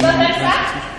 Vamos dançar?